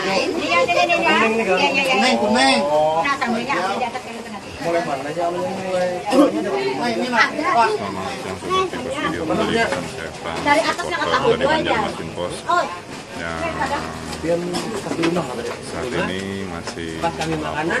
Kan? Iya, iya, iya. Nah, atas. Nah, nah. Dari aja. Banjarmasin Pos Oh, yang saat ini masih makanan,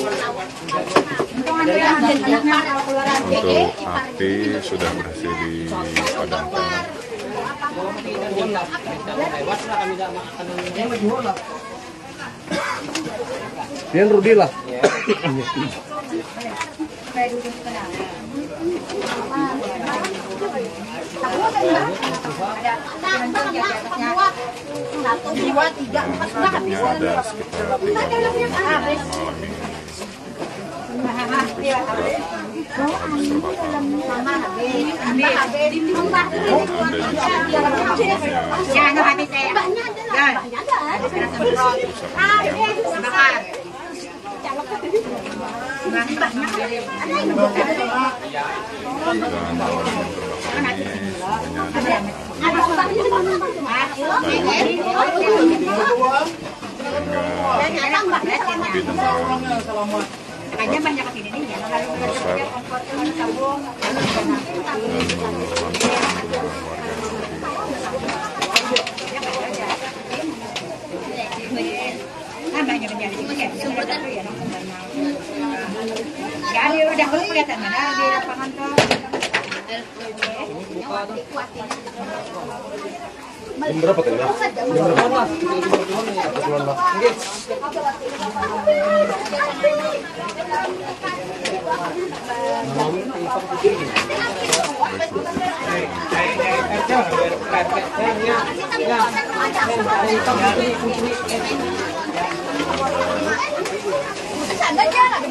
dia. Dia untuk api sudah berhasil dipadamkan. Pian Rudi lah. dua tiga empat ada sekitar tiga mengalami Jangan habis. Jangan. Semprot. Bakar. dan dalam terbakar ini hanya api dengan Makanya banyak ke sini nih ya. Lalu kompor Nah, udah kelihatan mana di lapangan tuh. Jam berapa tadi? Berapa? Kebetulan aja, apa?